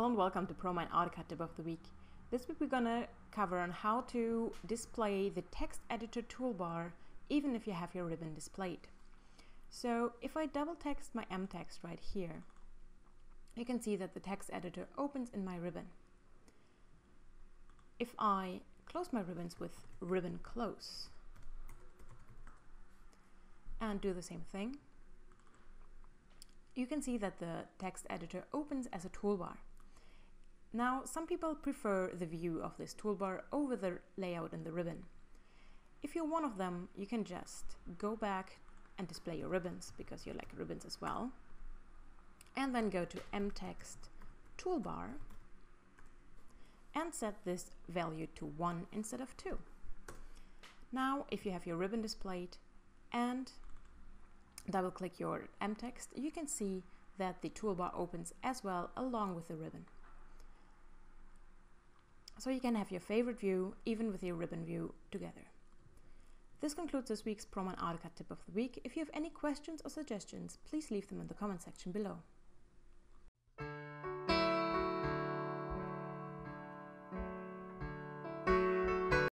Hello and welcome to Promine AutoCAD tip of the week. This week we're gonna cover on how to display the text editor toolbar even if you have your ribbon displayed. So if I double text my M text right here, you can see that the text editor opens in my ribbon. If I close my ribbons with ribbon close and do the same thing, you can see that the text editor opens as a toolbar. Now, some people prefer the view of this toolbar over the layout in the ribbon. If you're one of them, you can just go back and display your ribbons because you like ribbons as well. And then go to mtext toolbar and set this value to 1 instead of 2. Now, if you have your ribbon displayed and double click your mtext, you can see that the toolbar opens as well along with the ribbon. So you can have your favorite view even with your ribbon view together. This concludes this week's Promine AutoCAD tip of the week. If you have any questions or suggestions, please leave them in the comment section below.